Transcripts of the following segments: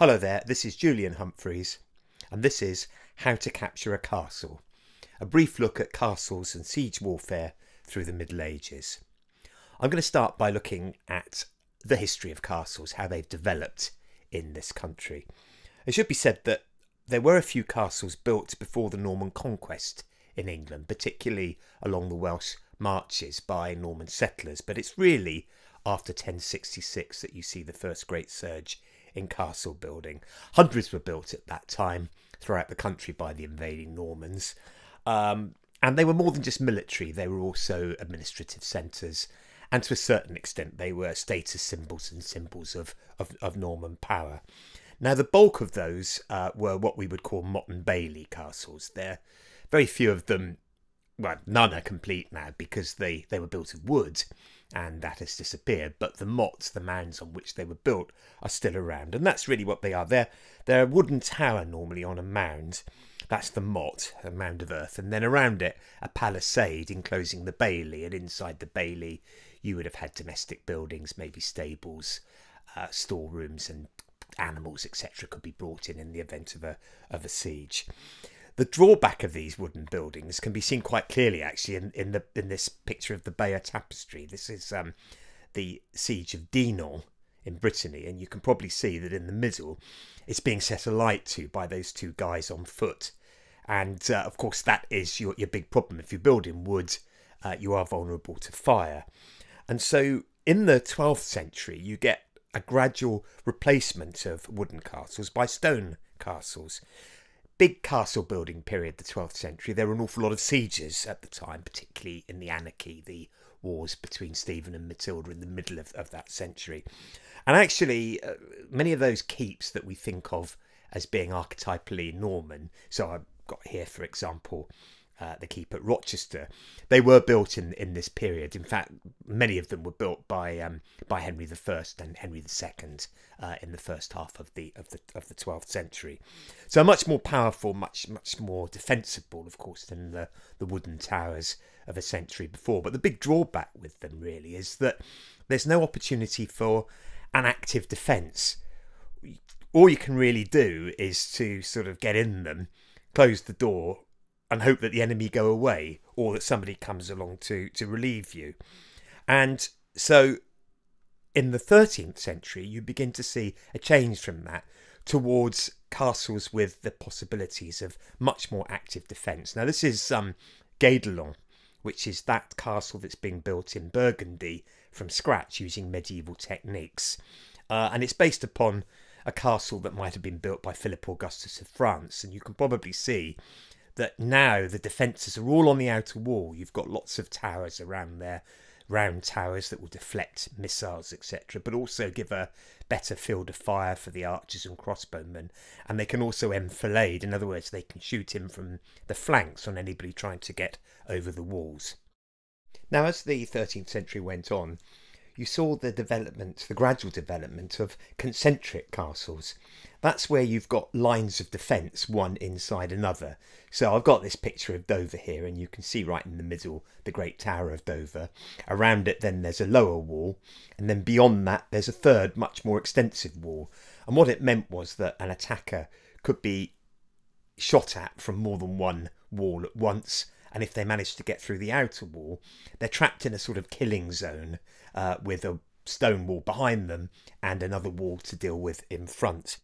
Hello there, this is Julian Humphrys, and this is How to Capture a Castle, a brief look at castles and siege warfare through the Middle Ages. I'm going to start by looking at the history of castles, how they've developed in this country. It should be said that there were a few castles built before the Norman conquest in England, particularly along the Welsh marches by Norman settlers, but it's really after 1066 that you see the first great surge in castle building. Hundreds were built at that time throughout the country by the invading Normans. Um, and they were more than just military, they were also administrative centres. And to a certain extent, they were status symbols and symbols of, of, of Norman power. Now, the bulk of those uh, were what we would call motte and bailey castles. There, very few of them, well, none are complete now because they, they were built of wood and that has disappeared. But the mottes, the mounds on which they were built, are still around, and that's really what they are. They're they're a wooden tower normally on a mound. That's the motte, a mound of earth, and then around it a palisade enclosing the bailey, and inside the bailey you would have had domestic buildings, maybe stables, uh, storerooms, and animals, etc., could be brought in in the event of a of a siege. The drawback of these wooden buildings can be seen quite clearly, actually, in, in the in this picture of the Bayeux Tapestry. This is um, the siege of Dinant in Brittany, and you can probably see that in the middle, it's being set alight to by those two guys on foot. And uh, of course, that is your your big problem. If you build in wood, uh, you are vulnerable to fire. And so, in the 12th century, you get a gradual replacement of wooden castles by stone castles big castle building period, the 12th century, there were an awful lot of sieges at the time, particularly in the anarchy, the wars between Stephen and Matilda in the middle of, of that century. And actually, uh, many of those keeps that we think of as being archetypally Norman, so I've got here, for example, uh, the keep at Rochester. They were built in in this period. In fact, many of them were built by um, by Henry I and Henry II uh, in the first half of the of the of the 12th century. So much more powerful, much much more defensible, of course, than the the wooden towers of a century before. But the big drawback with them really is that there's no opportunity for an active defence. All you can really do is to sort of get in them, close the door, and hope that the enemy go away or that somebody comes along to to relieve you. And so in the 13th century you begin to see a change from that towards castles with the possibilities of much more active defence. Now this is um, which is that castle that's being built in Burgundy from scratch using medieval techniques. Uh, and it's based upon a castle that might have been built by Philip Augustus of France. And you can probably see that now the defences are all on the outer wall. You've got lots of towers around there, round towers that will deflect missiles, etc., but also give a better field of fire for the archers and crossbowmen. And they can also enfilade, in other words, they can shoot in from the flanks on anybody trying to get over the walls. Now, as the 13th century went on, you saw the development, the gradual development of concentric castles. That's where you've got lines of defence, one inside another. So I've got this picture of Dover here, and you can see right in the middle the Great Tower of Dover. Around it, then there's a lower wall, and then beyond that, there's a third, much more extensive wall. And what it meant was that an attacker could be shot at from more than one wall at once. And if they manage to get through the outer wall, they're trapped in a sort of killing zone uh, with a stone wall behind them and another wall to deal with in front.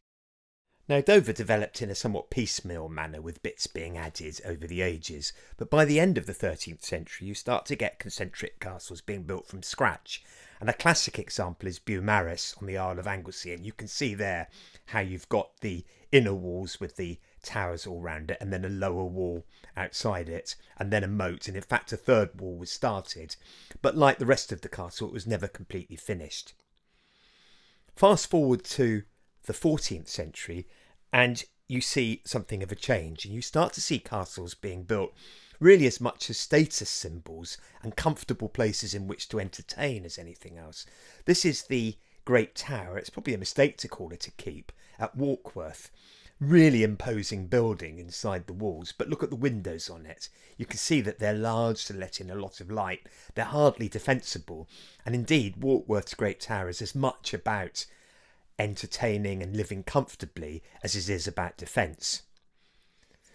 Now, Dover developed in a somewhat piecemeal manner with bits being added over the ages, but by the end of the 13th century, you start to get concentric castles being built from scratch. And a classic example is Beaumaris on the Isle of Anglesey, and you can see there how you've got the inner walls with the towers all round it, and then a lower wall outside it, and then a moat, and in fact, a third wall was started. But like the rest of the castle, it was never completely finished. Fast forward to the 14th century, and you see something of a change, and you start to see castles being built really as much as status symbols and comfortable places in which to entertain as anything else. This is the Great Tower, it's probably a mistake to call it a keep, at Warkworth. Really imposing building inside the walls, but look at the windows on it. You can see that they're large to let in a lot of light. They're hardly defensible, and indeed, Warkworth's Great Tower is as much about entertaining and living comfortably as it is about defence.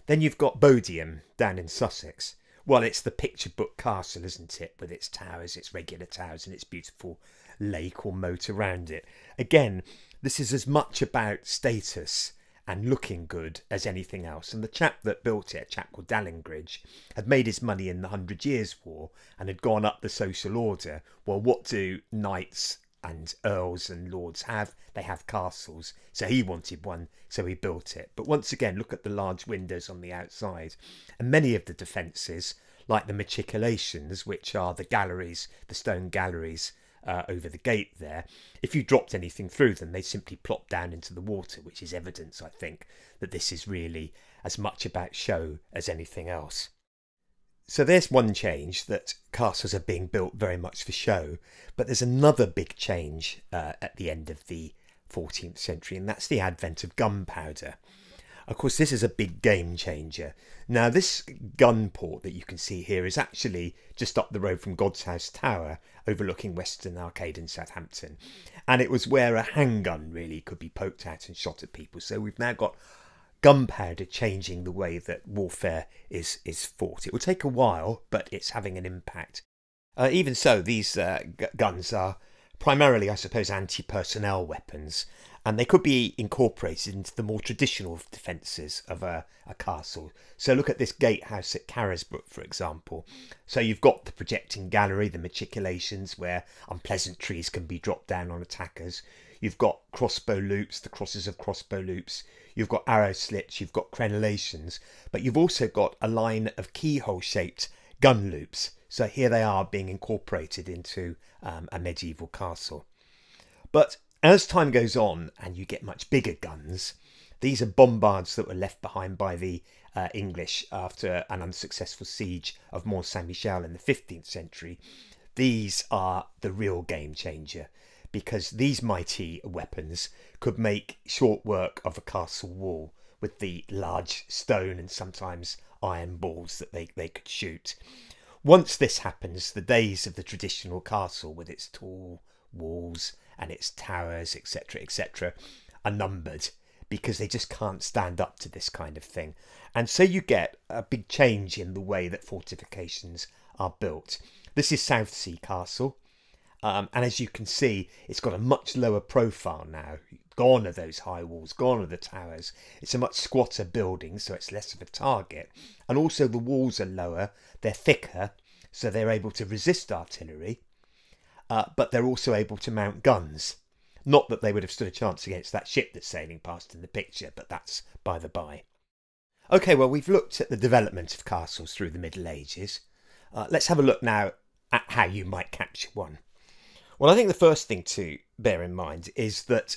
Then you've got Bodiam down in Sussex. Well, it's the picture book castle, isn't it? With its towers, its regular towers, and its beautiful lake or moat around it. Again, this is as much about status and looking good as anything else. And the chap that built it, a chap called had made his money in the Hundred Years' War and had gone up the social order. Well, what do knights and earls and lords have? They have castles. So he wanted one, so he built it. But once again, look at the large windows on the outside. And many of the defences, like the machicolations, which are the galleries, the stone galleries uh, over the gate there, if you dropped anything through them, they simply plop down into the water, which is evidence, I think, that this is really as much about show as anything else. So there's one change that castles are being built very much for show, but there's another big change uh, at the end of the 14th century, and that's the advent of gunpowder. Of course, this is a big game changer. Now, this gun port that you can see here is actually just up the road from God's House Tower, overlooking Western Arcade in Southampton. And it was where a handgun really could be poked out and shot at people. So we've now got gunpowder changing the way that warfare is, is fought. It will take a while, but it's having an impact. Uh, even so, these uh, guns are primarily, I suppose, anti personnel weapons and they could be incorporated into the more traditional defences of a, a, castle. So look at this gatehouse at Carisbrooke, for example. So you've got the projecting gallery, the machicolations, where unpleasant trees can be dropped down on attackers. You've got crossbow loops, the crosses of crossbow loops. You've got arrow slits, you've got crenellations, but you've also got a line of keyhole-shaped gun loops. So here they are being incorporated into um, a medieval castle. But as time goes on and you get much bigger guns, these are bombards that were left behind by the uh, English after an unsuccessful siege of Mont Saint Michel in the 15th century. These are the real game changer because these mighty weapons could make short work of a castle wall with the large stone and sometimes iron balls that they, they could shoot. Once this happens, the days of the traditional castle with its tall walls and its towers, etc., etc., are numbered because they just can't stand up to this kind of thing. And so you get a big change in the way that fortifications are built. This is Southsea Castle, um, and as you can see, it's got a much lower profile now. Gone are those high walls, gone are the towers. It's a much squatter building, so it's less of a target. And also, the walls are lower, they're thicker, so they're able to resist artillery uh, but they're also able to mount guns. Not that they would have stood a chance against that ship that's sailing past in the picture, but that's by the by. Okay, well, we've looked at the development of castles through the Middle Ages. Uh, let's have a look now at how you might capture one. Well, I think the first thing to bear in mind is that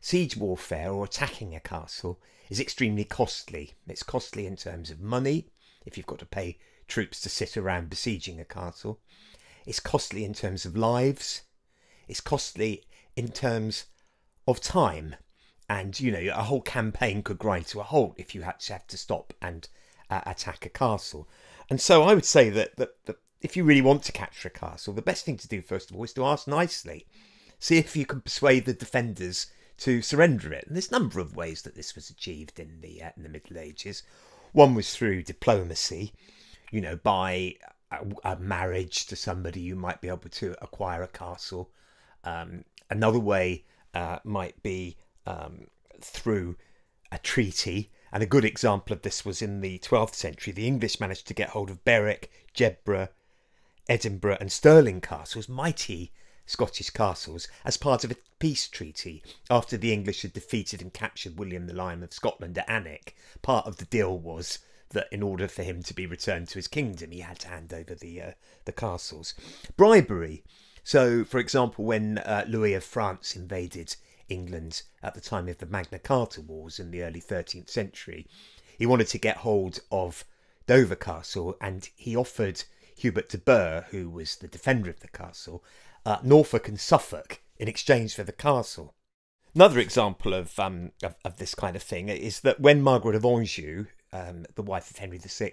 siege warfare or attacking a castle is extremely costly. It's costly in terms of money, if you've got to pay troops to sit around besieging a castle. It's costly in terms of lives. It's costly in terms of time. And, you know, a whole campaign could grind to a halt if you had to have to stop and uh, attack a castle. And so I would say that, that, that if you really want to capture a castle, the best thing to do, first of all, is to ask nicely. See if you can persuade the defenders to surrender it. And there's a number of ways that this was achieved in the uh, in the Middle Ages. One was through diplomacy, you know, by a, a marriage to somebody, you might be able to acquire a castle. Um, another way uh, might be um, through a treaty. And a good example of this was in the 12th century. The English managed to get hold of Berwick, Jedburgh, Edinburgh, and Stirling castles, mighty Scottish castles, as part of a peace treaty after the English had defeated and captured William the Lion of Scotland at Alnwick. Part of the deal was that in order for him to be returned to his kingdom, he had to hand over the uh, the castles. Bribery. So, for example, when uh, Louis of France invaded England at the time of the Magna Carta Wars in the early 13th century, he wanted to get hold of Dover Castle, and he offered Hubert de Burgh, who was the defender of the castle, uh, Norfolk and Suffolk in exchange for the castle. Another example of, um, of, of this kind of thing is that when Margaret of Anjou, um, the wife of Henry VI,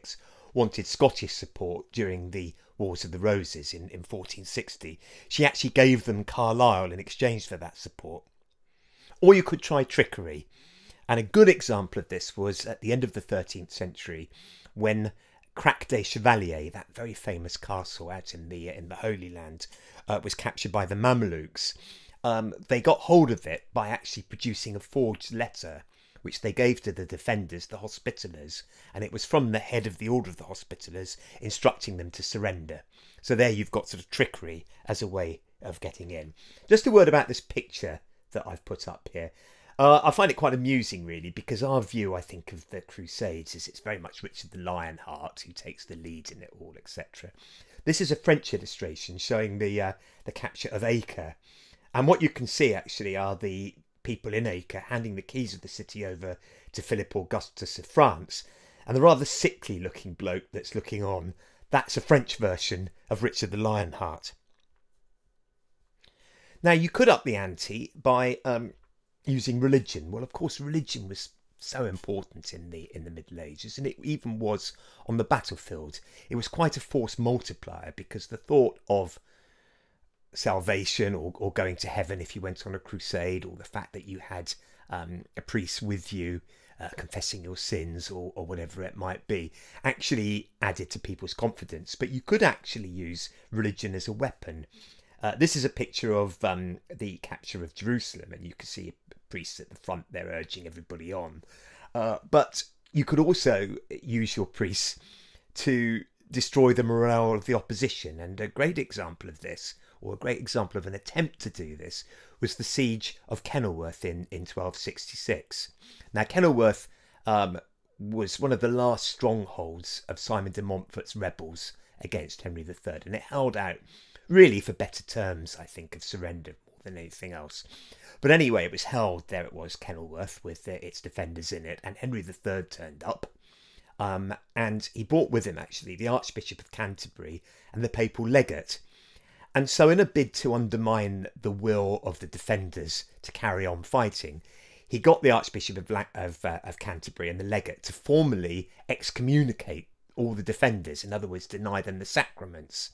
wanted Scottish support during the Wars of the Roses in, in 1460, she actually gave them Carlisle in exchange for that support. Or you could try trickery. And a good example of this was at the end of the 13th century when Crac des Chevaliers, that very famous castle out in the in the Holy Land, uh, was captured by the Mamelukes. Um, they got hold of it by actually producing a forged letter which they gave to the defenders, the Hospitallers, and it was from the head of the Order of the Hospitallers instructing them to surrender. So there you've got sort of trickery as a way of getting in. Just a word about this picture that I've put up here. Uh, I find it quite amusing, really, because our view, I think, of the Crusades is it's very much Richard the Lionheart who takes the lead in it all, etc. This is a French illustration showing the uh, the capture of Acre, and what you can see actually are the people in Acre handing the keys of the city over to Philip Augustus of France. And the rather sickly looking bloke that's looking on, that's a French version of Richard the Lionheart. Now, you could up the ante by um, using religion. Well, of course, religion was so important in the in the Middle Ages, and it even was on the battlefield. It was quite a force multiplier because the thought of salvation or, or going to heaven if you went on a crusade, or the fact that you had um, a priest with you uh, confessing your sins or, or whatever it might be, actually added to people's confidence. But you could actually use religion as a weapon. Uh, this is a picture of um, the capture of Jerusalem, and you can see priests at the front there urging everybody on. Uh, but you could also use your priests to destroy the morale of the opposition. And a great example of this or a great example of an attempt to do this, was the siege of Kenilworth in, in 1266. Now, Kenilworth um, was one of the last strongholds of Simon de Montfort's rebels against Henry III, and it held out really for better terms, I think, of surrender more than anything else. But anyway, it was held, there it was, Kenilworth, with its defenders in it, and Henry III turned up. Um, and he brought with him actually the Archbishop of Canterbury and the papal legate, and so, in a bid to undermine the will of the defenders to carry on fighting, he got the Archbishop of, of, uh, of Canterbury and the legate to formally excommunicate all the defenders, in other words, deny them the sacraments.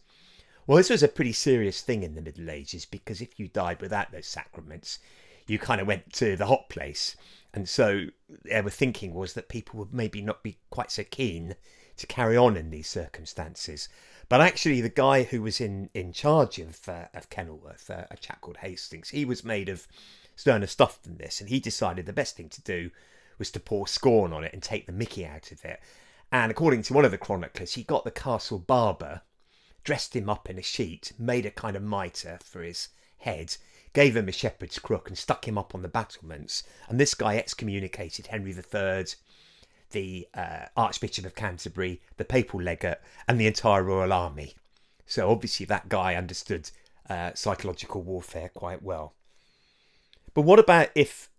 Well, this was a pretty serious thing in the Middle Ages because if you died without those sacraments, you kind of went to the hot place. And so their thinking was that people would maybe not be quite so keen to carry on in these circumstances. But actually, the guy who was in, in charge of, uh, of Kenilworth, uh, a chap called Hastings, he was made of sterner stuff than this, and he decided the best thing to do was to pour scorn on it and take the mickey out of it. And according to one of the chroniclers, he got the castle barber, dressed him up in a sheet, made a kind of mitre for his head, gave him a shepherd's crook, and stuck him up on the battlements. And this guy excommunicated Henry III the uh, Archbishop of Canterbury, the papal legate, and the entire royal army. So obviously that guy understood uh, psychological warfare quite well. But what about if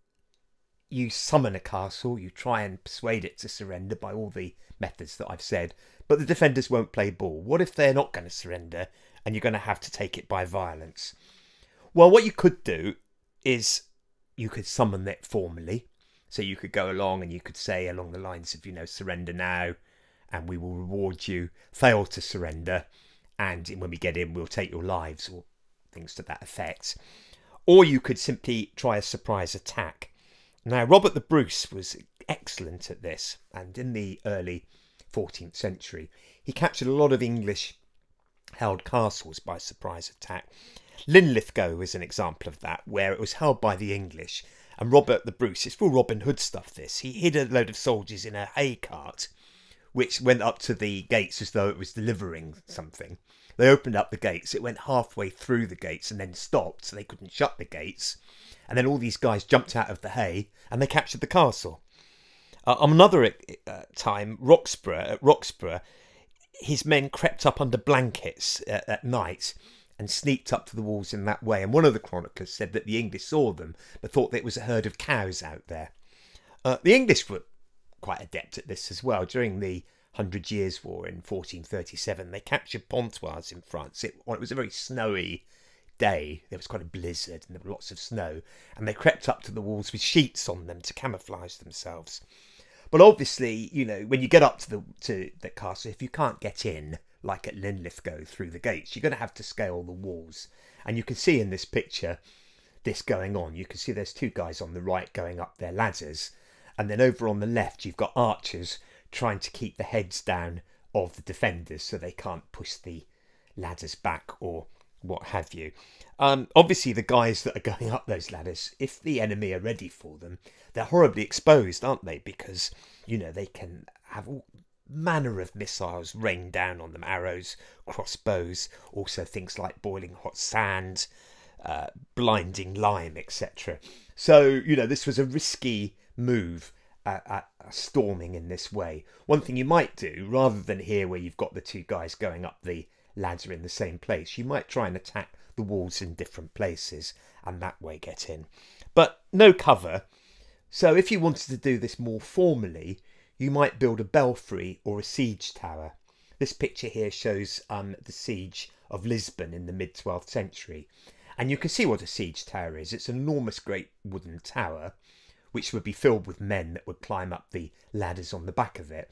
you summon a castle, you try and persuade it to surrender by all the methods that I've said, but the defenders won't play ball? What if they're not going to surrender and you're going to have to take it by violence? Well, what you could do is you could summon it formally so you could go along and you could say along the lines of, you know, surrender now and we will reward you. Fail to surrender and when we get in, we'll take your lives or things to that effect. Or you could simply try a surprise attack. Now, Robert the Bruce was excellent at this, and in the early 14th century, he captured a lot of English held castles by surprise attack. Linlithgow is an example of that, where it was held by the English and Robert the Bruce, it's full Robin Hood stuff, this. He hid a load of soldiers in a hay cart, which went up to the gates as though it was delivering something. They opened up the gates, it went halfway through the gates and then stopped, so they couldn't shut the gates. And then all these guys jumped out of the hay and they captured the castle. Uh, on another uh, time, Roxburgh, at Roxburgh, his men crept up under blankets uh, at night and sneaked up to the walls in that way. And one of the chroniclers said that the English saw them, but thought that it was a herd of cows out there. Uh, the English were quite adept at this as well. During the Hundred Years' War in 1437, they captured Pontoise in France. It, well, it was a very snowy day. There was quite a blizzard and there were lots of snow. And they crept up to the walls with sheets on them to camouflage themselves. But obviously, you know, when you get up to the to the castle, if you can't get in, like at Linlithgow through the gates. You're going to have to scale the walls. And you can see in this picture this going on. You can see there's two guys on the right going up their ladders, and then over on the left you've got archers trying to keep the heads down of the defenders so they can't push the ladders back or what have you. Um, obviously, the guys that are going up those ladders, if the enemy are ready for them, they're horribly exposed, aren't they? Because, you know, they can have all manner of missiles rain down on them arrows, crossbows, also things like boiling hot sand, uh, blinding lime, etc. So, you know, this was a risky move storming in this way. One thing you might do, rather than here where you've got the two guys going up the ladder in the same place, you might try and attack the walls in different places and that way get in. But no cover. So if you wanted to do this more formally, you might build a belfry or a siege tower. This picture here shows um, the siege of Lisbon in the mid 12th century. And you can see what a siege tower is. It's an enormous great wooden tower which would be filled with men that would climb up the ladders on the back of it.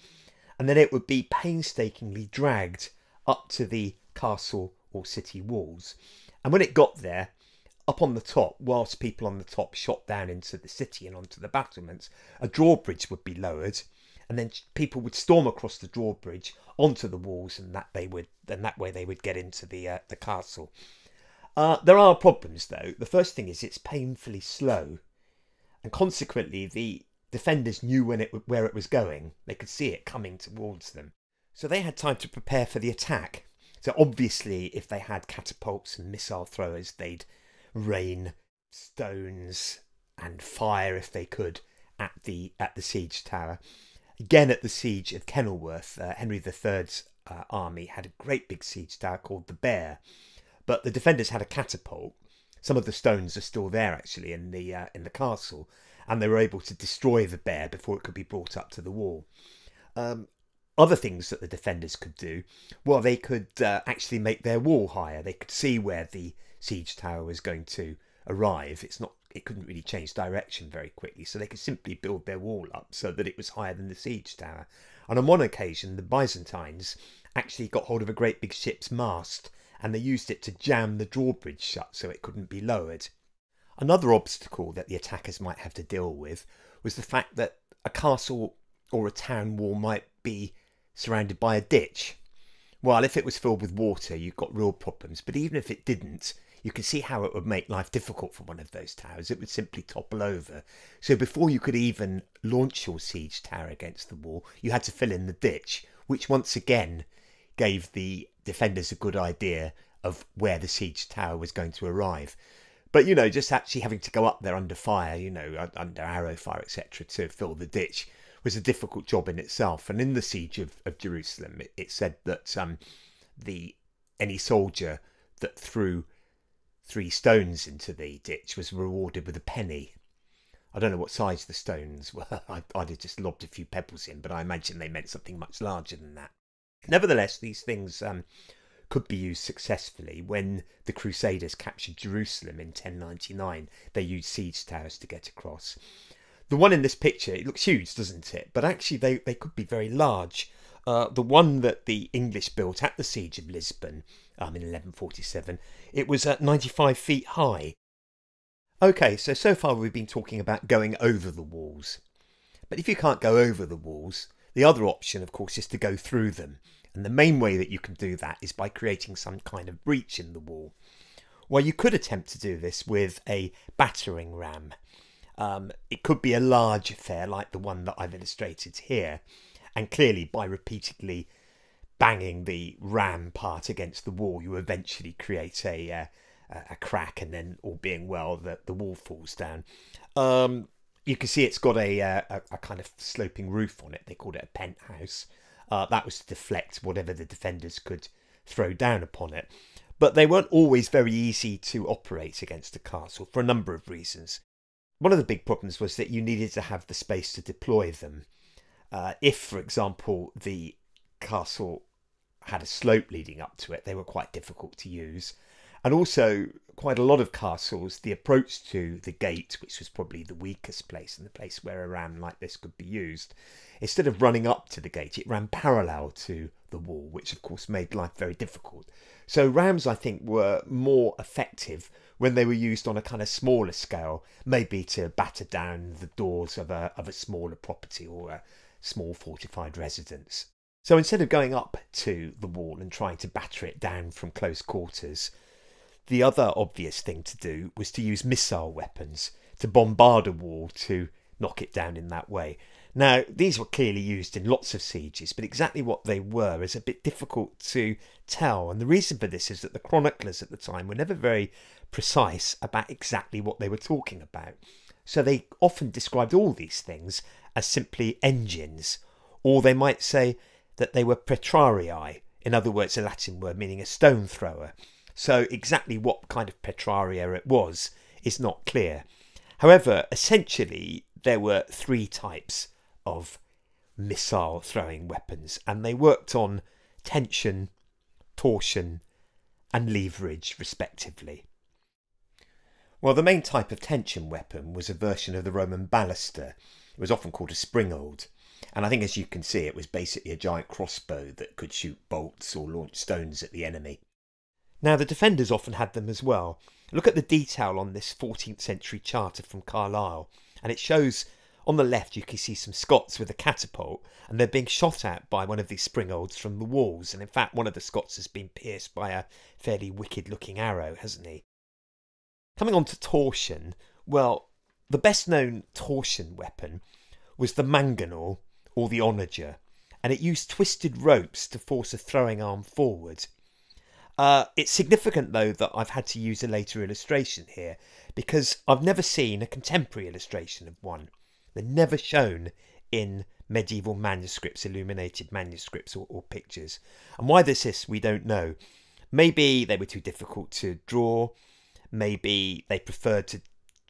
And then it would be painstakingly dragged up to the castle or city walls. And when it got there, up on the top, whilst people on the top shot down into the city and onto the battlements, a drawbridge would be lowered, and then people would storm across the drawbridge onto the walls, and that they would, and that way they would get into the uh, the castle. Uh, there are problems though. The first thing is it's painfully slow and consequently the defenders knew when it where it was going. They could see it coming towards them, so they had time to prepare for the attack. So obviously, if they had catapults and missile throwers, they'd rain stones and fire if they could at the at the siege tower. Again, at the siege of Kenilworth, uh, Henry III's uh, army had a great big siege tower called the Bear, but the defenders had a catapult some of the stones are still there actually in the uh, in the castle, and they were able to destroy the bear before it could be brought up to the wall. Um, other things that the defenders could do, well, they could uh, actually make their wall higher. They could see where the siege tower was going to arrive. It's not it couldn't really change direction very quickly, so they could simply build their wall up so that it was higher than the siege tower. And on one occasion, the Byzantines actually got hold of a great big ship's mast and they used it to jam the drawbridge shut so it couldn't be lowered. Another obstacle that the attackers might have to deal with was the fact that a castle or a town wall might be surrounded by a ditch. Well, if it was filled with water, you've got real problems, but even if it didn't, you can see how it would make life difficult for one of those towers. It would simply topple over. So before you could even launch your siege tower against the wall, you had to fill in the ditch, which once again gave the defenders a good idea of where the siege tower was going to arrive. But you know, just actually having to go up there under fire, you know, under arrow fire, etc., to fill the ditch was a difficult job in itself. And in the siege of, of Jerusalem, it, it said that um, the any soldier that threw three stones into the ditch was rewarded with a penny. I don't know what size the stones were. I, I'd have just lobbed a few pebbles in, but I imagine they meant something much larger than that. Nevertheless, these things um, could be used successfully. When the Crusaders captured Jerusalem in 1099, they used siege towers to get across. The one in this picture, it looks huge, doesn't it? But actually, they, they could be very large. Uh, the one that the English built at the siege of Lisbon um, in 1147, it was at 95 feet high. Okay, so so far we've been talking about going over the walls. But if you can't go over the walls, the other option, of course, is to go through them. And the main way that you can do that is by creating some kind of breach in the wall. Well, you could attempt to do this with a battering ram. Um, it could be a large affair like the one that I've illustrated here. And clearly, by repeatedly banging the ram part against the wall, you eventually create a, uh, a crack, and then, all being well, the, the wall falls down. Um, you can see it's got a, uh, a, a kind of sloping roof on it. They called it a penthouse. Uh, that was to deflect whatever the defenders could throw down upon it. But they weren't always very easy to operate against a castle for a number of reasons. One of the big problems was that you needed to have the space to deploy them. Uh, if, for example, the castle had a slope leading up to it, they were quite difficult to use. And also, quite a lot of castles, the approach to the gate, which was probably the weakest place and the place where a ram like this could be used, instead of running up to the gate, it ran parallel to the wall, which of course made life very difficult. So rams, I think, were more effective when they were used on a kind of smaller scale, maybe to batter down the doors of a, of a smaller property or a small fortified residence. So instead of going up to the wall and trying to batter it down from close quarters, the other obvious thing to do was to use missile weapons to bombard a wall to knock it down in that way. Now, these were clearly used in lots of sieges, but exactly what they were is a bit difficult to tell. And the reason for this is that the chroniclers at the time were never very precise about exactly what they were talking about. So they often described all these things as simply engines, or they might say that they were petrarii, in other words, a Latin word meaning a stone thrower. So exactly what kind of petraria it was is not clear. However, essentially there were three types of missile throwing weapons, and they worked on tension, torsion, and leverage, respectively. Well, the main type of tension weapon was a version of the Roman ballista. It was often called a springald. And I think, as you can see, it was basically a giant crossbow that could shoot bolts or launch stones at the enemy. Now, the defenders often had them as well. Look at the detail on this 14th century charter from Carlisle, and it shows on the left you can see some Scots with a catapult, and they're being shot at by one of these springalds from the walls. And in fact, one of the Scots has been pierced by a fairly wicked looking arrow, hasn't he? Coming on to torsion, well, the best known torsion weapon was the mangonel or the onager, and it used twisted ropes to force a throwing arm forward. Uh, it's significant though that I've had to use a later illustration here because I've never seen a contemporary illustration of one. They're never shown in medieval manuscripts, illuminated manuscripts, or, or pictures. And why this is, we don't know. Maybe they were too difficult to draw. Maybe they preferred to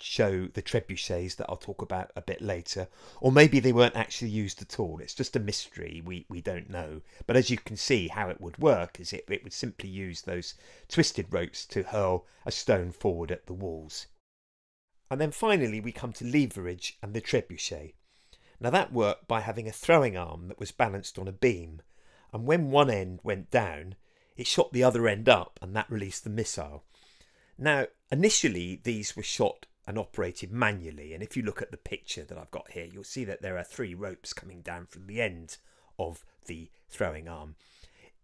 show the trebuchets that I'll talk about a bit later, or maybe they weren't actually used at all. It's just a mystery. We we don't know. But as you can see, how it would work is it, it would simply use those twisted ropes to hurl a stone forward at the walls. And then finally we come to leverage and the trebuchet. Now that worked by having a throwing arm that was balanced on a beam, and when one end went down, it shot the other end up, and that released the missile. Now, initially, these were shot and operated manually. And if you look at the picture that I've got here, you'll see that there are three ropes coming down from the end of the throwing arm.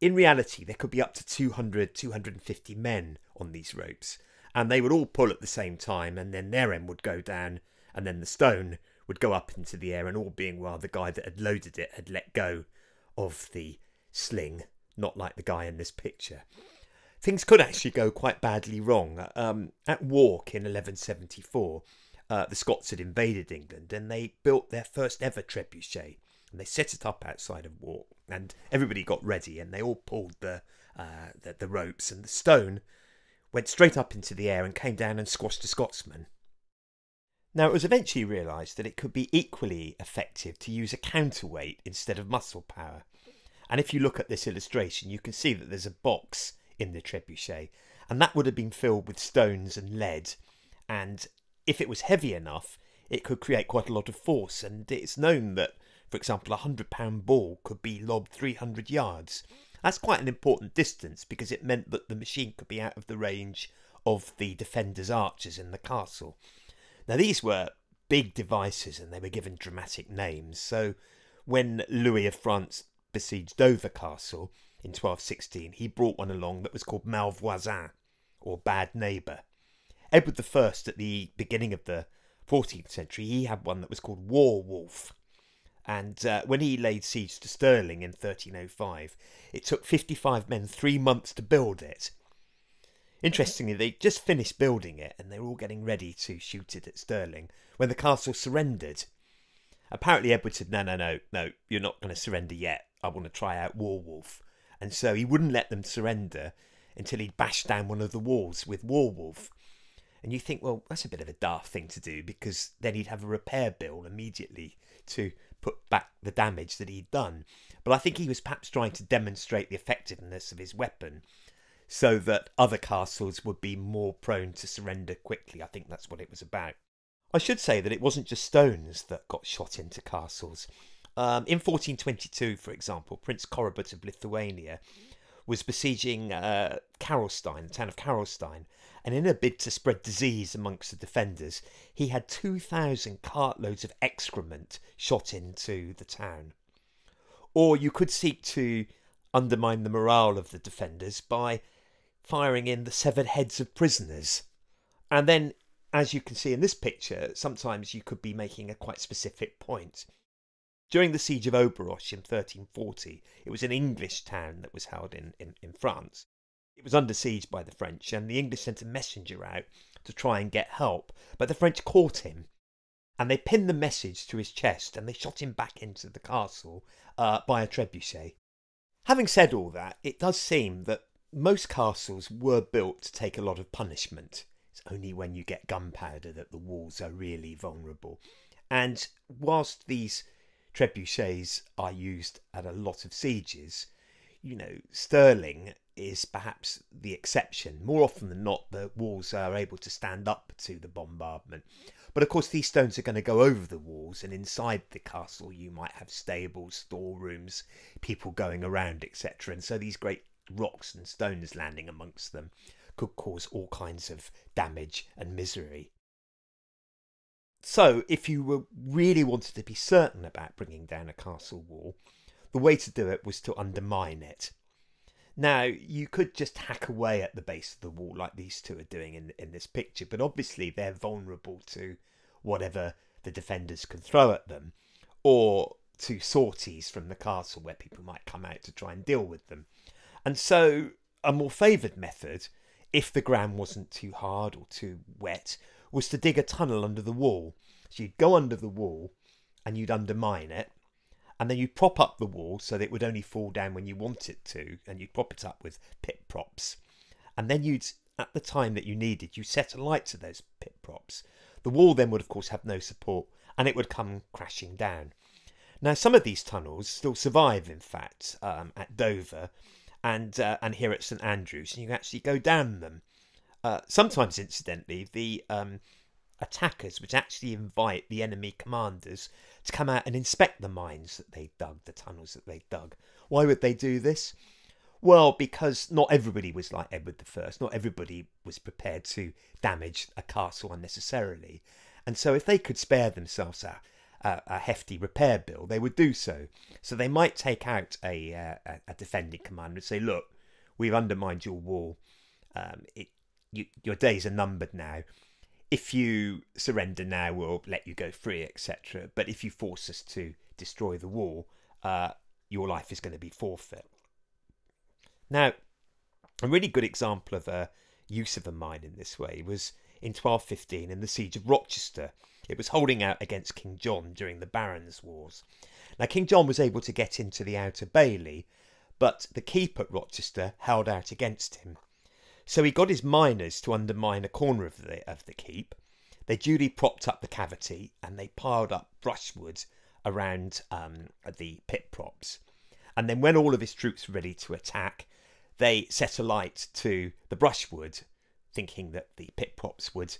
In reality, there could be up to 200, 250 men on these ropes, and they would all pull at the same time, and then their end would go down, and then the stone would go up into the air, and all being well, the guy that had loaded it had let go of the sling, not like the guy in this picture things could actually go quite badly wrong. Um, at Wark in 1174, uh, the Scots had invaded England and they built their first ever trebuchet. And they set it up outside of Wark, and everybody got ready, and they all pulled the, uh, the, the ropes, and the stone went straight up into the air and came down and squashed a Scotsman. Now, it was eventually realised that it could be equally effective to use a counterweight instead of muscle power. And if you look at this illustration, you can see that there's a box in the trebuchet, and that would have been filled with stones and lead. And if it was heavy enough, it could create quite a lot of force. And it's known that, for example, a hundred pound ball could be lobbed 300 yards. That's quite an important distance because it meant that the machine could be out of the range of the defenders' archers in the castle. Now, these were big devices and they were given dramatic names. So, when Louis of France besieged Dover Castle, in 1216, he brought one along that was called Malvoisin, or Bad Neighbour. Edward I, at the beginning of the 14th century, he had one that was called War Wolf. And uh, when he laid siege to Stirling in 1305, it took 55 men three months to build it. Interestingly, they just finished building it and they were all getting ready to shoot it at Stirling when the castle surrendered. Apparently, Edward said, No, no, no, no, you're not going to surrender yet. I want to try out War Wolf and so he wouldn't let them surrender until he'd bashed down one of the walls with Warwolf. And you think, well, that's a bit of a daft thing to do because then he'd have a repair bill immediately to put back the damage that he'd done. But I think he was perhaps trying to demonstrate the effectiveness of his weapon. so that other castles would be more prone to surrender quickly. I think that's what it was about. I should say that it wasn't just stones that got shot into castles. Um, in 1422, for example, Prince Korybut of Lithuania was besieging uh, Karolstein, the town of Karolstein, and in a bid to spread disease amongst the defenders, he had 2,000 cartloads of excrement shot into the town. Or you could seek to undermine the morale of the defenders by firing in the severed heads of prisoners. And then, as you can see in this picture, sometimes you could be making a quite specific point. During the siege of Auberoche in 1340, it was an English town that was held in, in, in France. It was under siege by the French, and the English sent a messenger out to try and get help, but the French caught him. And they pinned the message to his chest and they shot him back into the castle uh, by a trebuchet. Having said all that, it does seem that most castles were built to take a lot of punishment. It's only when you get gunpowder that the walls are really vulnerable. And whilst these trebuchets are used at a lot of sieges, you know, Stirling is perhaps the exception. More often than not, the walls are able to stand up to the bombardment. But of course, these stones are going to go over the walls, and inside the castle, you might have stables, storerooms, people going around, etc. And so these great rocks and stones landing amongst them could cause all kinds of damage and misery. So, if you were really wanted to be certain about bringing down a castle wall, the way to do it was to undermine it. Now, you could just hack away at the base of the wall like these two are doing in, in this picture, but obviously they're vulnerable to whatever the defenders can throw at them, or to sorties from the castle where people might come out to try and deal with them. And so, a more favoured method, if the ground wasn't too hard or too wet, was to dig a tunnel under the wall. So you'd go under the wall and you'd undermine it, and then you'd prop up the wall so that it would only fall down when you want it to, and you'd prop it up with pit props. And then you'd, at the time that you needed, you set a light to those pit props. The wall then would, of course, have no support, and it would come crashing down. Now, some of these tunnels still survive, in fact, um, at Dover and uh, and here at St Andrews, and you can actually go down them. Uh, sometimes, incidentally, the um, attackers would actually invite the enemy commanders to come out and inspect the mines that they dug, the tunnels that they dug. Why would they do this? Well, because not everybody was like Edward I. Not everybody was prepared to damage a castle unnecessarily. And so, if they could spare themselves a, a, a hefty repair bill, they would do so. So, they might take out a, uh, a defending commander and say, Look, we've undermined your wall. Um, it, you, your days are numbered now if you surrender now, we'll let you go free, etc. But if you force us to destroy the wall, uh, your life is going to be forfeit. Now, a really good example of a use of a mine in this way was in 1215 in the siege of Rochester. It was holding out against King John during the Barons' Wars. Now, King John was able to get into the Outer Bailey, but the keep at Rochester held out against him. So he got his miners to undermine a corner of the of the keep. They duly propped up the cavity and they piled up brushwood around um, the pit props. And then when all of his troops were ready to attack, they set alight to the brushwood, thinking that the pit props would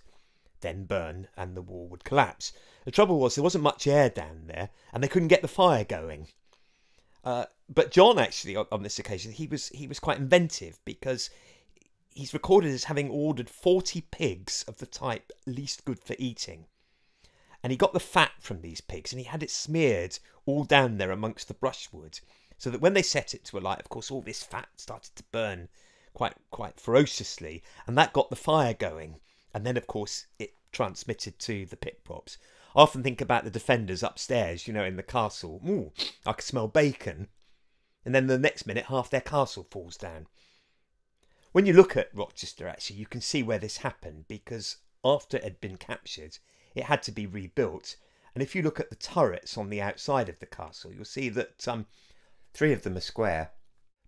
then burn and the wall would collapse. The trouble was there wasn't much air down there, and they couldn't get the fire going. Uh, but John actually, on, on, this occasion, he was he was quite inventive because he's recorded as having ordered 40 pigs of the type least good for eating. And he got the fat from these pigs and he had it smeared all down there amongst the brushwood, so that when they set it to a light, of course, all this fat started to burn quite quite ferociously, and that got the fire going. And then, of course, it transmitted to the pit props. I often think about the defenders upstairs, you know, in the castle. Ooh, I can smell bacon. And then the next minute, half their castle falls down. When you look at Rochester, actually, you can see where this happened because after it had been captured, it had to be rebuilt. And if you look at the turrets on the outside of the castle, you'll see that um, three of them are square,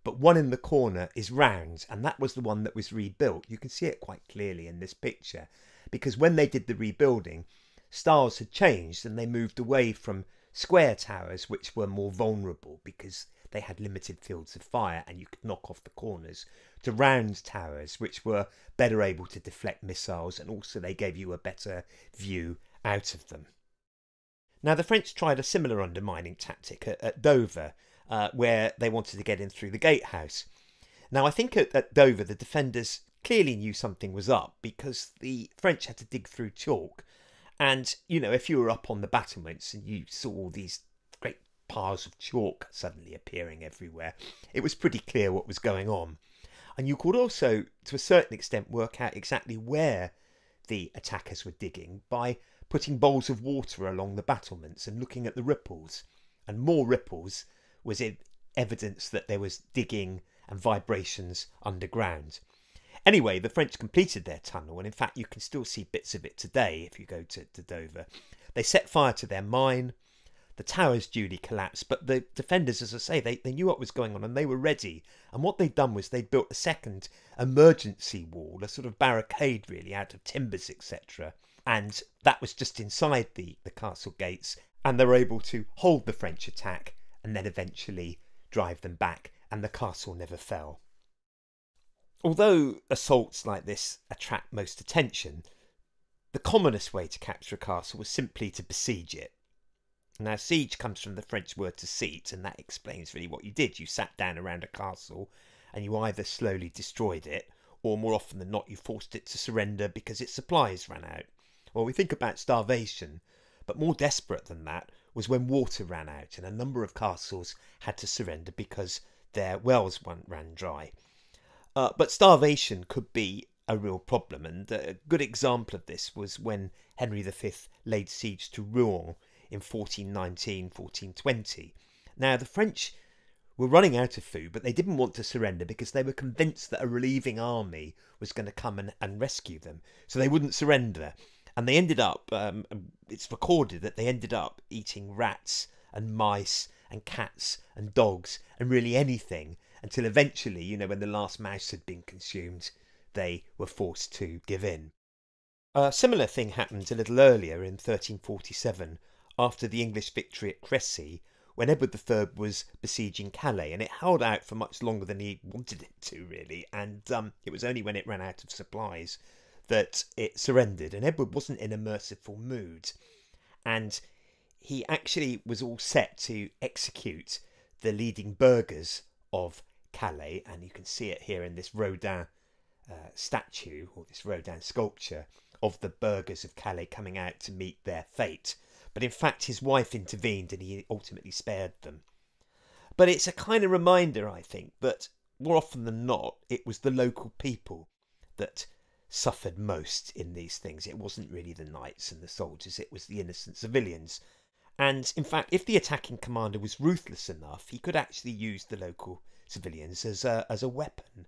but one in the corner is round, and that was the one that was rebuilt. You can see it quite clearly in this picture because when they did the rebuilding, styles had changed and they moved away from square towers, which were more vulnerable because they had limited fields of fire and you could knock off the corners, to round towers, which were better able to deflect missiles and also they gave you a better view out of them. Now, the French tried a similar undermining tactic at, at Dover, uh, where they wanted to get in through the gatehouse. Now, I think at, at Dover, the defenders clearly knew something was up because the French had to dig through chalk. And, you know, if you were up on the battlements and you saw all these piles of chalk suddenly appearing everywhere, it was pretty clear what was going on. And you could also, to a certain extent, work out exactly where the attackers were digging by putting bowls of water along the battlements and looking at the ripples. And more ripples was evidence that there was digging and vibrations underground. Anyway, the French completed their tunnel, and in fact, you can still see bits of it today if you go to, to Dover. They set fire to their mine. The towers duly collapsed, but the defenders, as I say, they, they knew what was going on and they were ready. And what they'd done was they'd built a second emergency wall, a sort of barricade really, out of timbers, etc. And that was just inside the, the castle gates, and they were able to hold the French attack and then eventually drive them back, and the castle never fell. Although assaults like this attract most attention, the commonest way to capture a castle was simply to besiege it. Now, siege comes from the French word to seat, and that explains really what you did. You sat down around a castle and you either slowly destroyed it, or more often than not, you forced it to surrender because its supplies ran out. Well, we think about starvation, but more desperate than that was when water ran out and a number of castles had to surrender because their wells ran dry. Uh, but starvation could be a real problem, and a good example of this was when Henry V laid siege to Rouen in 1419 1420. Now, the French were running out of food, but they didn't want to surrender because they were convinced that a relieving army was going to come and, and rescue them. So they wouldn't surrender and they ended up um, it's recorded that they ended up eating rats and mice and cats and dogs and really anything until eventually you know when the last mouse had been consumed they were forced to give in a similar thing happened a little earlier in 1347 after the english victory at crecy when edward iii was besieging calais and it held out for much longer than he wanted it to really and um, it was only when it ran out of supplies that it surrendered, and Edward wasn't in a merciful mood. And he actually was all set to execute the leading burghers of Calais, and you can see it here in this Rodin uh, statue or this Rodin sculpture of the burghers of Calais coming out to meet their fate. But in fact, his wife intervened and he ultimately spared them. But it's a kind of reminder, I think, that more often than not, it was the local people that suffered most in these things. It wasn't really the knights and the soldiers, it was the innocent civilians. And in fact, if the attacking commander was ruthless enough, he could actually use the local civilians as a, as a weapon.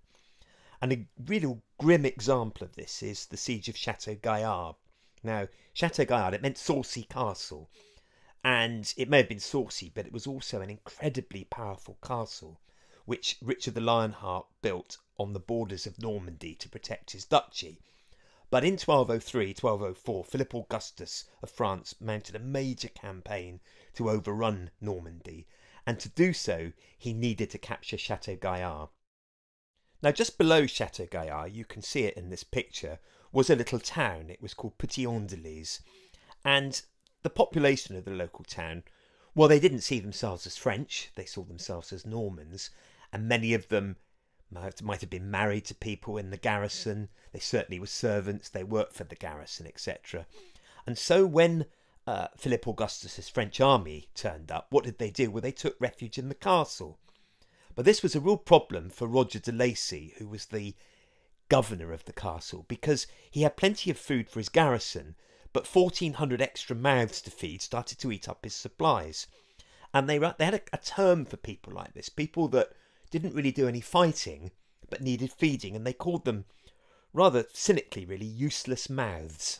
And a real grim example of this is the siege of Chateau Gaillard. Now, Chateau Gaillard, it meant saucy castle. And it may have been saucy, but it was also an incredibly powerful castle which Richard the Lionheart built on the borders of Normandy to protect his duchy. But in 1203 1204, Philip Augustus of France mounted a major campaign to overrun Normandy, and to do so, he needed to capture Chateau Gaillard. Now, just below Chateau Gaillard, you can see it in this picture, was a little town. It was called Petit Andelys. And the population of the local town, well, they didn't see themselves as French, they saw themselves as Normans, and many of them might, might have been married to people in the garrison. They certainly were servants. They worked for the garrison, etc. And so when uh, Philip Augustus's French army turned up, what did they do? Well, they took refuge in the castle. But this was a real problem for Roger de Lacy, who was the governor of the castle, because he had plenty of food for his garrison, but 1,400 extra mouths to feed started to eat up his supplies. And they, they had a, a term for people like this people that didn't really do any fighting, but needed feeding, and they called them, rather cynically really, useless mouths.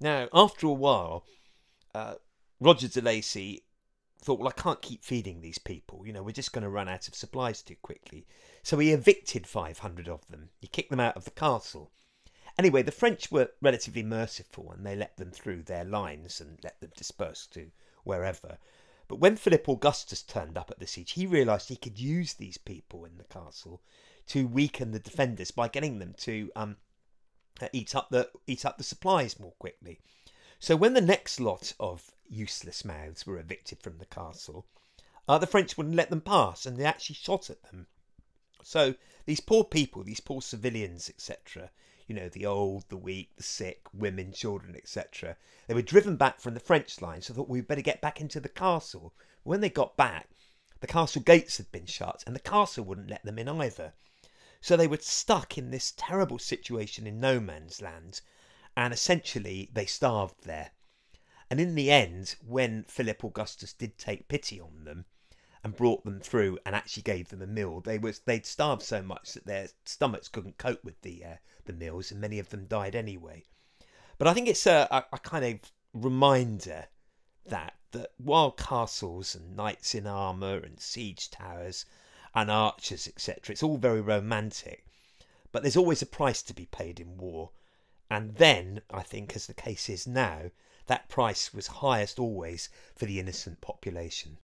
Now, after a while, uh, Roger de Lacy thought, well, I can't keep feeding these people. You know, we're just going to run out of supplies too quickly. So he evicted 500 of them. He kicked them out of the castle. Anyway, the French were relatively merciful and they let them through their lines and let them disperse to wherever. But when Philip Augustus turned up at the siege, he realised he could use these people in the castle to weaken the defenders by getting them to um, eat up the eat up the supplies more quickly. So when the next lot of useless mouths were evicted from the castle, uh, the French wouldn't let them pass, and they actually shot at them. So these poor people, these poor civilians, etc., you know, the old, the weak, the sick, women, children, etc., they were driven back from the French line, so thought we'd better get back into the castle. When they got back, the castle gates had been shut, and the castle wouldn't let them in either. So they were stuck in this terrible situation in no man's land, and essentially they starved there. And in the end, when Philip Augustus did take pity on them, and brought them through and actually gave them a meal. They was they'd starved so much that their stomachs couldn't cope with the uh, the meals, and many of them died anyway. But I think it's a, a, a kind of reminder that that while castles and knights in armour and siege towers and archers etc., it's all very romantic, but there's always a price to be paid in war. And then, I think, as the case is now, that price was highest always for the innocent population.